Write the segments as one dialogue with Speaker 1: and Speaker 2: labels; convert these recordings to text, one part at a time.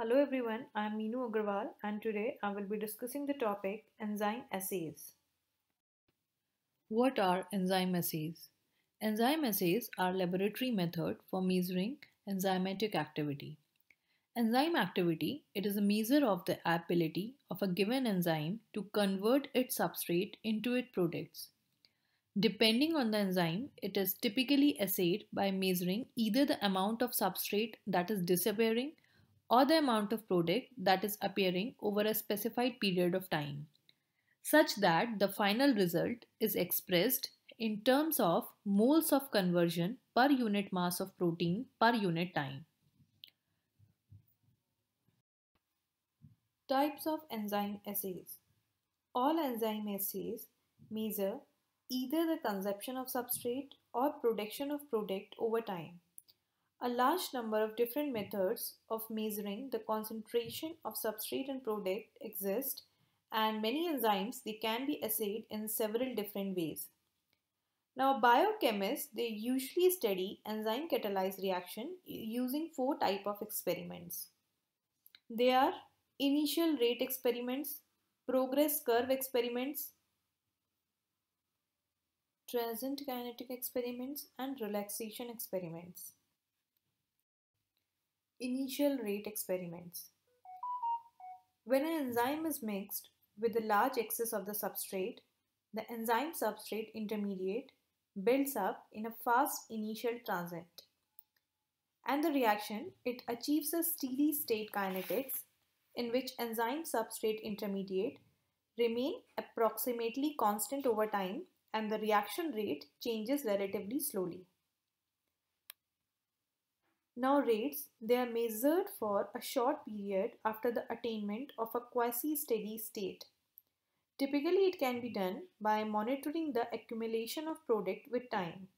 Speaker 1: Hello everyone, I am Meenu Agarwal and today I will be discussing the topic enzyme assays. What are enzyme assays? Enzyme assays are laboratory method for measuring enzymatic activity. Enzyme activity, it is a measure of the ability of a given enzyme to convert its substrate into its products. Depending on the enzyme, it is typically assayed by measuring either the amount of substrate that is disappearing or the amount of product that is appearing over a specified period of time, such that the final result is expressed in terms of moles of conversion per unit mass of protein per unit time. Types of enzyme assays. All enzyme assays measure either the consumption of substrate or production of product over time. A large number of different methods of measuring the concentration of substrate and product exist and many enzymes they can be assayed in several different ways. Now biochemists they usually study enzyme catalyzed reaction using four type of experiments. They are initial rate experiments, progress curve experiments, transient kinetic experiments and relaxation experiments. Initial rate experiments. When an enzyme is mixed with a large excess of the substrate, the enzyme substrate intermediate builds up in a fast initial transient. And the reaction, it achieves a steady state kinetics in which enzyme substrate intermediate remain approximately constant over time and the reaction rate changes relatively slowly. Now rates, they are measured for a short period after the attainment of a quasi-steady state. Typically, it can be done by monitoring the accumulation of product with time.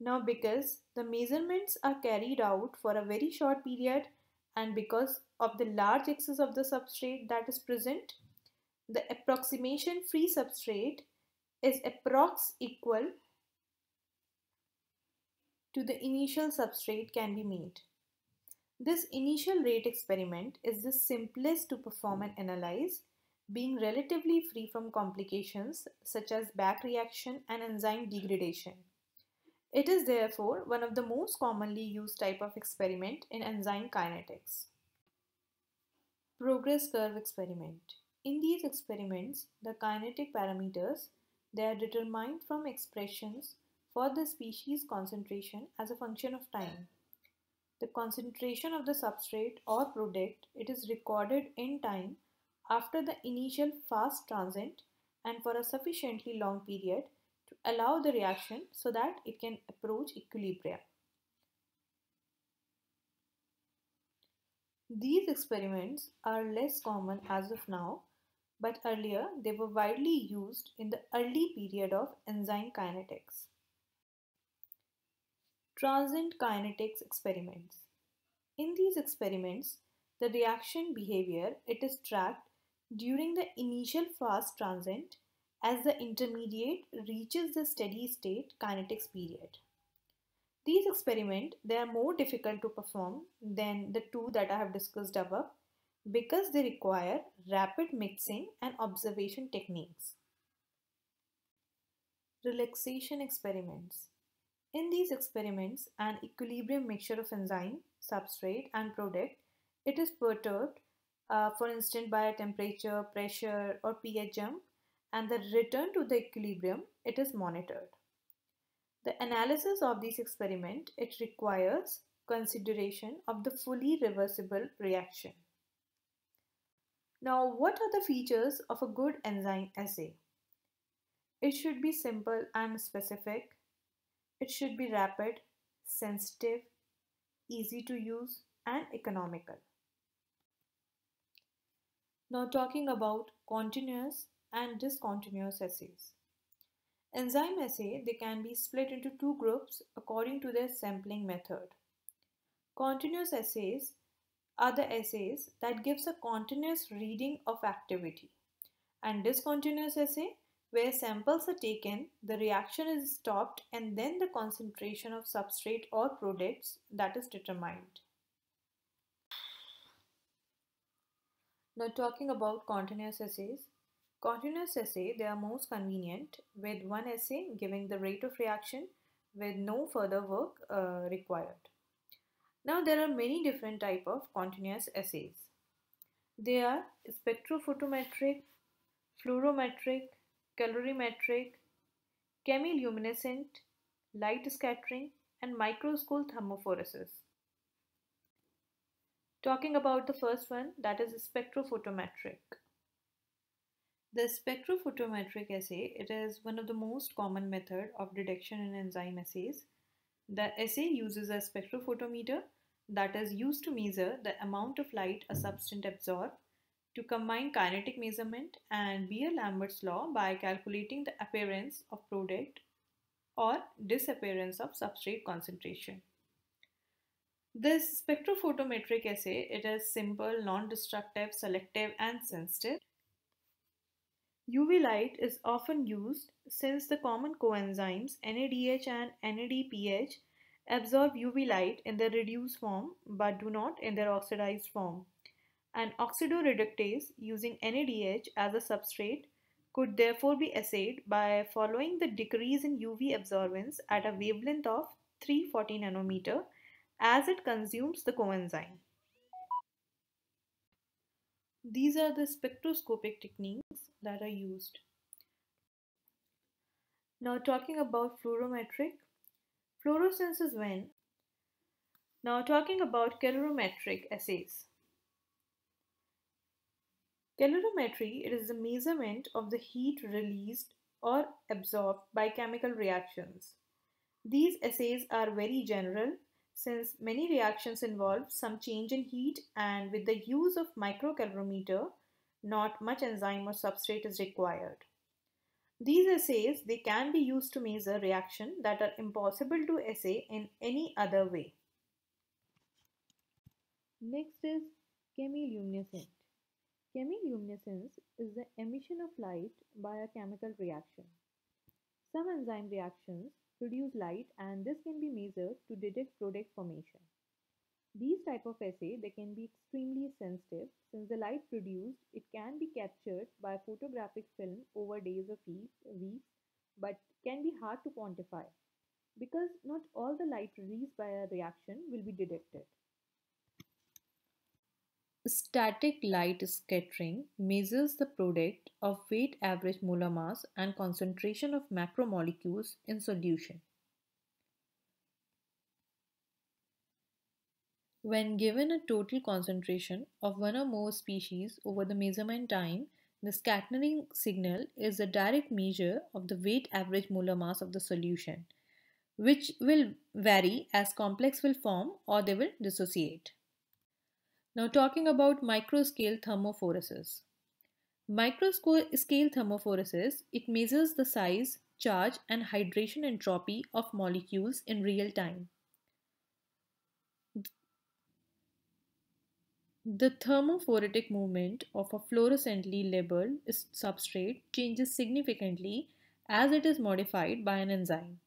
Speaker 1: Now because the measurements are carried out for a very short period and because of the large excess of the substrate that is present, the approximation free substrate is approx equal to the initial substrate can be made. This initial rate experiment is the simplest to perform and analyze, being relatively free from complications such as back reaction and enzyme degradation. It is therefore one of the most commonly used type of experiment in enzyme kinetics. Progress curve experiment. In these experiments, the kinetic parameters they are determined from expressions for the species concentration as a function of time. The concentration of the substrate or product, it is recorded in time after the initial fast transient and for a sufficiently long period to allow the reaction so that it can approach equilibrium. These experiments are less common as of now, but earlier they were widely used in the early period of enzyme kinetics. Transient kinetics experiments. In these experiments, the reaction behavior it is tracked during the initial fast transient as the intermediate reaches the steady state kinetics period. These experiments they are more difficult to perform than the two that I have discussed above because they require rapid mixing and observation techniques. Relaxation experiments. In these experiments, an equilibrium mixture of enzyme, substrate and product, it is perturbed, uh, for instance, by a temperature, pressure or pH jump and the return to the equilibrium, it is monitored. The analysis of this experiment, it requires consideration of the fully reversible reaction. Now, what are the features of a good enzyme assay? It should be simple and specific. It should be rapid, sensitive, easy to use and economical. Now talking about continuous and discontinuous assays. Enzyme assay, they can be split into two groups according to their sampling method. Continuous assays are the assays that gives a continuous reading of activity and discontinuous assay where samples are taken, the reaction is stopped and then the concentration of substrate or products that is determined. Now talking about continuous assays. Continuous assay, they are most convenient with one assay giving the rate of reaction with no further work uh, required. Now there are many different type of continuous assays. They are spectrophotometric, fluorometric, calorimetric, chemiluminescent, light scattering, and microscale thermophoresis. Talking about the first one, that is spectrophotometric. The spectrophotometric assay, it is one of the most common method of detection in enzyme assays. The assay uses a spectrophotometer that is used to measure the amount of light a substance absorbs to combine kinetic measurement and Beer-Lambert's law by calculating the appearance of product or disappearance of substrate concentration. This spectrophotometric assay, it is simple, non-destructive, selective and sensitive. UV light is often used since the common coenzymes NADH and NADPH absorb UV light in their reduced form but do not in their oxidized form. An oxidoreductase using NADH as a substrate could therefore be assayed by following the decrease in UV absorbance at a wavelength of 340 nanometer as it consumes the coenzyme. These are the spectroscopic techniques that are used. Now talking about fluorometric. Fluorescence is when. Now talking about calorimetric assays. Calorimetry is the measurement of the heat released or absorbed by chemical reactions. These assays are very general since many reactions involve some change in heat and with the use of microcalorimeter, not much enzyme or substrate is required. These assays, they can be used to measure reaction that are impossible to assay in any other way. Next is chemiluminescent. Chemiluminescence is the emission of light by a chemical reaction. Some enzyme reactions produce light and this can be measured to detect product formation. These type of assay they can be extremely sensitive since the light produced it can be captured by photographic film over days or weeks but can be hard to quantify because not all the light released by a reaction will be detected. Static light scattering measures the product of weight average molar mass and concentration of macromolecules in solution. When given a total concentration of one or more species over the measurement time, the scattering signal is a direct measure of the weight average molar mass of the solution, which will vary as complex will form or they will dissociate. Now talking about microscale thermophoresis. Microscale thermophoresis, it measures the size, charge and hydration entropy of molecules in real time. The thermophoretic movement of a fluorescently labeled substrate changes significantly as it is modified by an enzyme.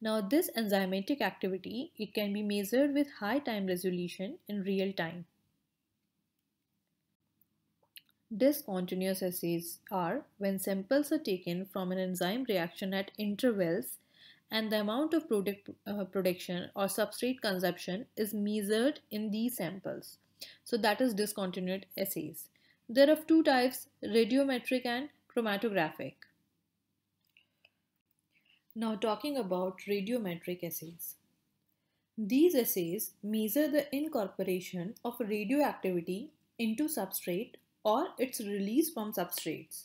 Speaker 1: Now this enzymatic activity, it can be measured with high time resolution in real time. Discontinuous assays are when samples are taken from an enzyme reaction at intervals and the amount of product uh, production or substrate consumption is measured in these samples. So that is discontinuous assays. There are two types, radiometric and chromatographic. Now talking about radiometric assays. These assays measure the incorporation of radioactivity into substrate or its release from substrates.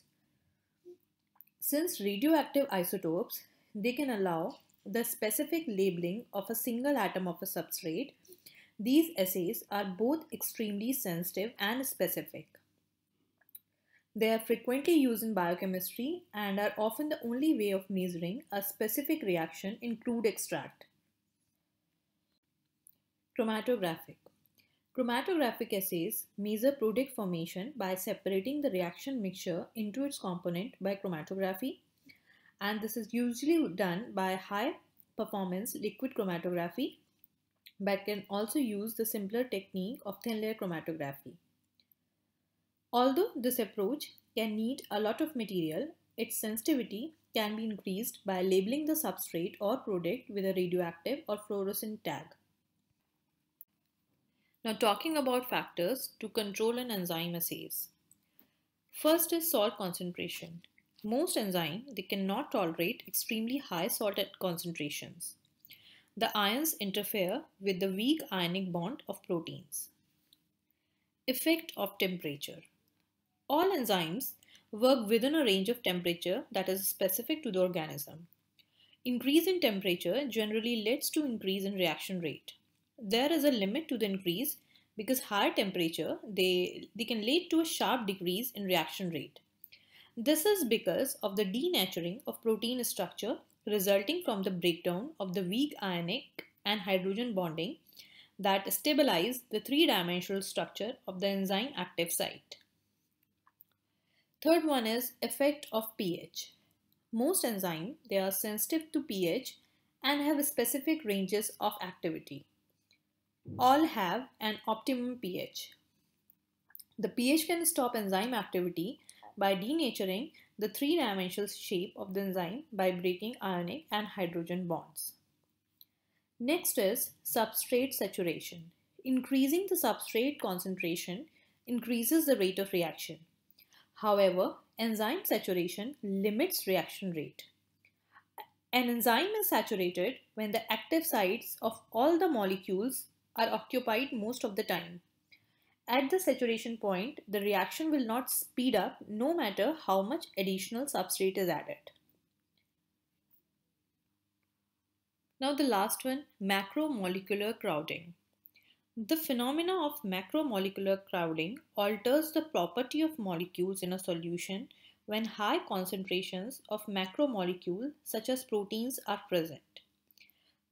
Speaker 1: Since radioactive isotopes, they can allow the specific labeling of a single atom of a substrate, these assays are both extremely sensitive and specific. They are frequently used in biochemistry and are often the only way of measuring a specific reaction in crude extract. Chromatographic. Chromatographic assays measure product formation by separating the reaction mixture into its component by chromatography and this is usually done by high performance liquid chromatography but can also use the simpler technique of thin layer chromatography. Although this approach can need a lot of material, its sensitivity can be increased by labeling the substrate or product with a radioactive or fluorescent tag. Now talking about factors to control an enzyme assays. First is salt concentration. Most enzymes they cannot tolerate extremely high salt concentrations. The ions interfere with the weak ionic bond of proteins. Effect of temperature. All enzymes work within a range of temperature that is specific to the organism. Increase in temperature generally leads to increase in reaction rate. There is a limit to the increase because higher temperature they, they can lead to a sharp decrease in reaction rate. This is because of the denaturing of protein structure resulting from the breakdown of the weak ionic and hydrogen bonding that stabilize the three-dimensional structure of the enzyme active site. Third one is effect of pH. Most enzymes, they are sensitive to pH and have specific ranges of activity. All have an optimum pH. The pH can stop enzyme activity by denaturing the three-dimensional shape of the enzyme by breaking ionic and hydrogen bonds. Next is substrate saturation. Increasing the substrate concentration increases the rate of reaction. However, enzyme saturation limits reaction rate. An enzyme is saturated when the active sites of all the molecules are occupied most of the time. At the saturation point, the reaction will not speed up no matter how much additional substrate is added. Now the last one, macromolecular crowding. The phenomena of macromolecular crowding alters the property of molecules in a solution when high concentrations of macromolecules such as proteins are present.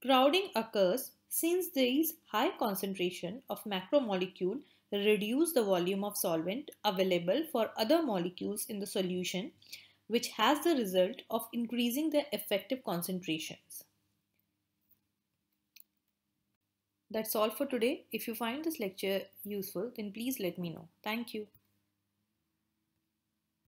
Speaker 1: Crowding occurs since these high concentration of macromolecule reduce the volume of solvent available for other molecules in the solution, which has the result of increasing their effective concentrations. That's all for today. If you find this lecture useful, then please let me know. Thank you.